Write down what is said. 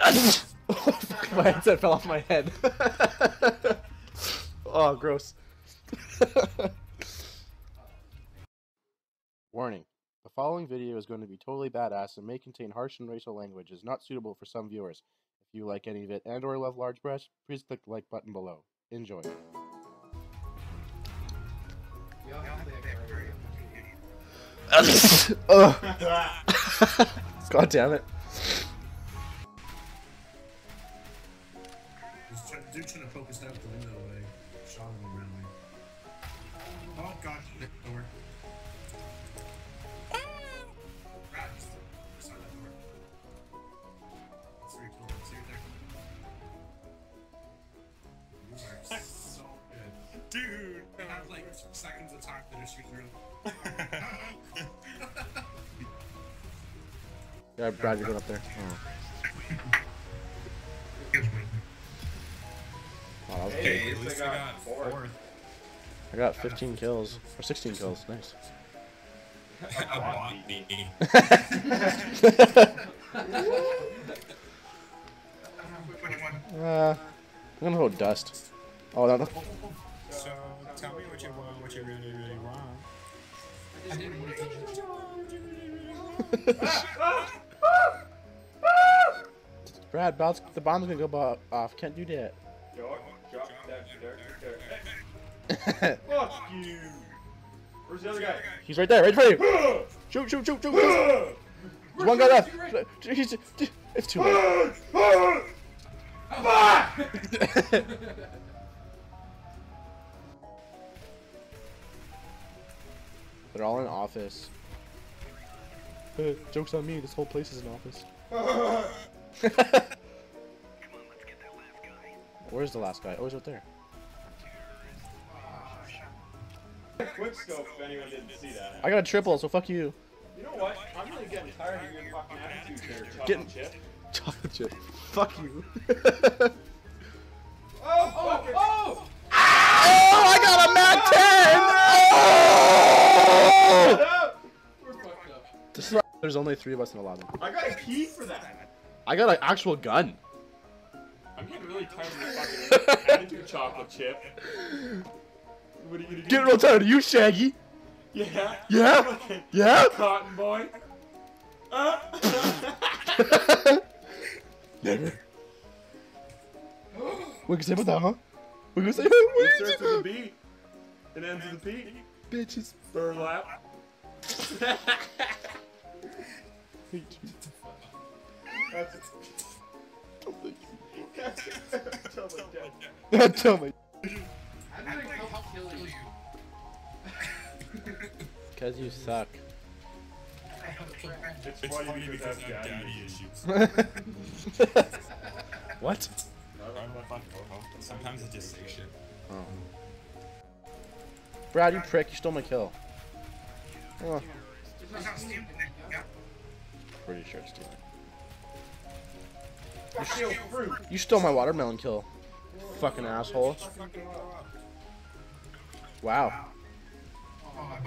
my headset fell off my head. oh, gross. Warning. The following video is going to be totally badass and may contain harsh and racial language is not suitable for some viewers. If you like any of it and or love large breasts, please click the like button below. Enjoy. God damn it. Dude trying to focus out the window, like, shot him around me. Oh god, Nick, door. Right, beside that door. That's very cool. See right there. You are so good. Dude! They have like seconds of time to just shoot through. Yeah, Brad, you're going up there. Oh. Wow, that was good. Hey, at least I got fourth. I got 15 kills. Or 16 kills. Nice. I want me. Uh, I'm gonna hold dust. Oh, no, no. So tell me what you want, what you really, really want. Brad, bounce, the bomb's gonna go off. Can't do that. Fuck you! Where's the other guy? He's right there, right for you. Shoot, shoot, shoot, shoot. There's one guy left. He's, it's too late. They're all in office. Joke's on me, this whole place is an office. Where's the last guy? Oh, he's right there. Quick scope if anyone didn't see that. I got a triple, so fuck you. You know what? I'm really getting tired of your fucking attitude there, chocolate Getting- chip. Chocolate chip. Fuck you. Oh, oh, oh! Oh, I got a Mac 10! Oh! We're fucked up. This is why there's only three of us in the lobby. I got a key for that. I got an actual gun. I'm getting really tired of fucking attitude, chocolate chip. What are you gonna do? Get real tired of you, Shaggy. Yeah? Yeah? Yeah? Cotton boy. Uh. Never. What can you say about that, huh? What can you say? What It starts with a B. It ends with a P. Bitches. Burlap. That's Tell my dad. Tell me. Cause you suck. It's, It's funny funny because because I have daddy issues. issues. what? Sometimes I just say shit. Oh. Brad, you prick, you stole my kill. Oh, pretty sure it's stealing. You stole my watermelon kill. Fucking asshole. Wow. Oh,